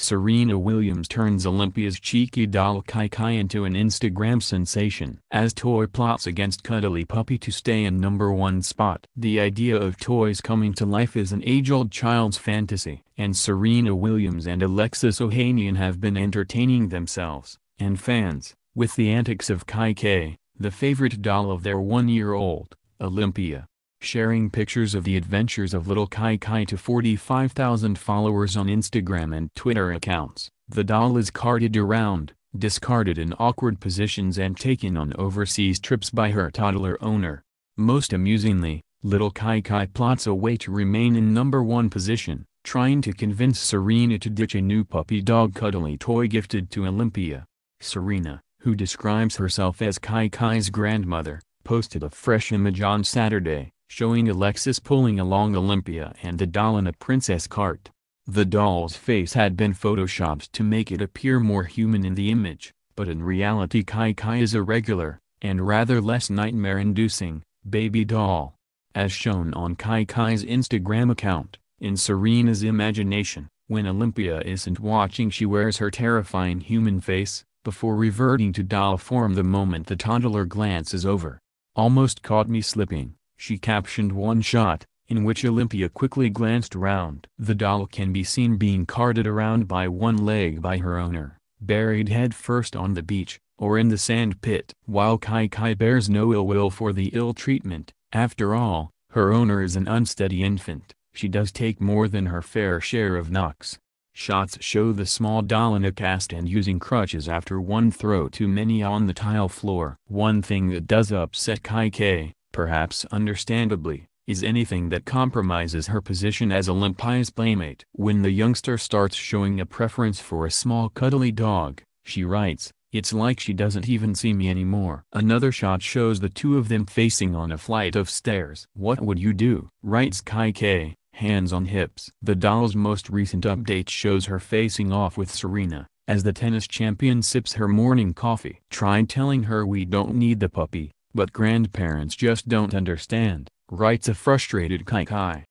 Serena Williams turns Olympia's cheeky doll Qai Qai into an Instagram sensation. As Toy plots against cuddly puppy to stay in number one spot. The idea of toys coming to life is an age-old child's fantasy. And Serena Williams and Alexis Ohanian have been entertaining themselves, and fans, with the antics of Qai Qai, the favorite doll of their one-year-old, Olympia sharing pictures of the adventures of little Qai Qai to 45,000 followers on Instagram and Twitter accounts. The doll is carted around, discarded in awkward positions and taken on overseas trips by her toddler owner. Most amusingly, little Qai Qai plots a way to remain in number one position, trying to convince Serena to ditch a new puppy dog cuddly toy gifted to Olympia. Serena, who describes herself as Qai Qai's grandmother, posted a fresh image on Saturday, showing Alexis pulling along Olympia and the doll in a princess cart. The doll's face had been photoshopped to make it appear more human in the image, but in reality Qai Qai is a regular, and rather less nightmare-inducing, baby doll. As shown on Qai Qai's Instagram account, in Serena's imagination, when Olympia isn't watching she wears her terrifying human face, before reverting to doll form the moment the toddler glances over. Almost caught me slipping. She captioned one shot, in which Olympia quickly glanced round. The doll can be seen being carted around by one leg by her owner, buried head first on the beach, or in the sand pit. While Qai Qai bears no ill will for the ill treatment, after all, her owner is an unsteady infant, she does take more than her fair share of knocks. Shots show the small doll in a cast and using crutches after one throw too many on the tile floor. One thing that does upset Qai Qai, perhaps understandably, is anything that compromises her position as Olympia's playmate. When the youngster starts showing a preference for a small cuddly dog, she writes, it's like she doesn't even see me anymore. Another shot shows the two of them facing on a flight of stairs. What would you do? Writes Kai K, hands on hips. The doll's most recent update shows her facing off with Serena, as the tennis champion sips her morning coffee. Tried telling her we don't need the puppy, but grandparents just don't understand, writes a frustrated Qai Qai.